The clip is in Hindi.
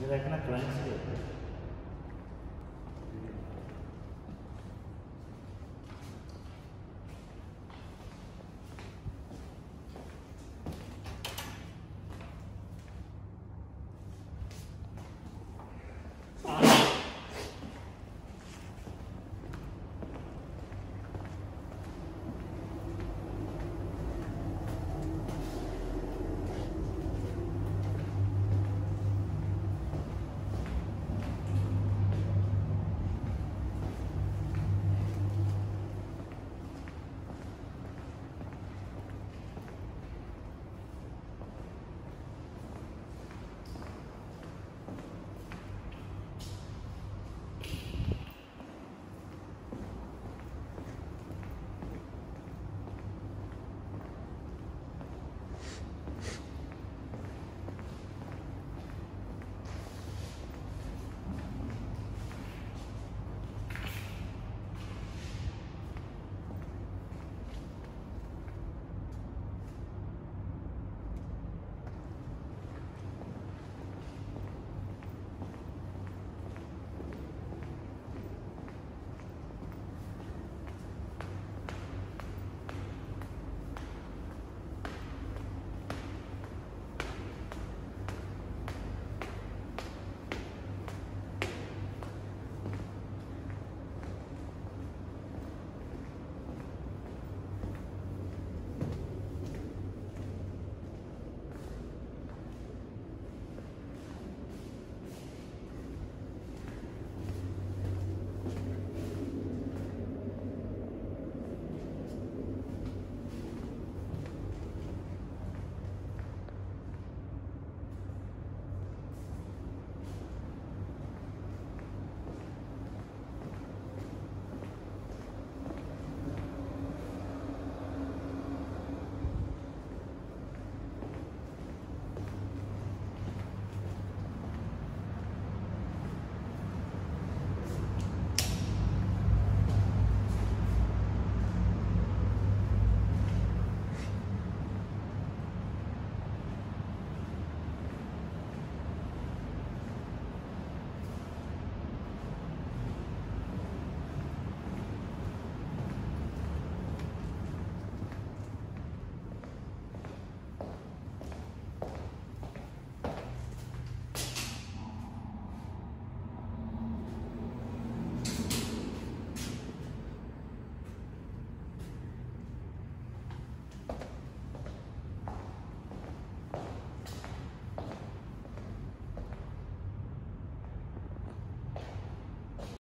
ये देखना क्लाइंट्स के